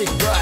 Music by